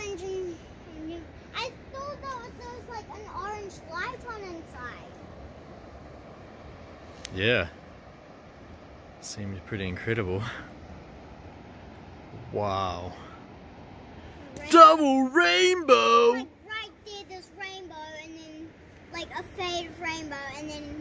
orange and, and you, I thought that was, there was like an orange light on inside. Yeah. Seems pretty incredible. Wow. Rainbow. Double rainbow! Like right there, this rainbow, and then like a faded rainbow, and then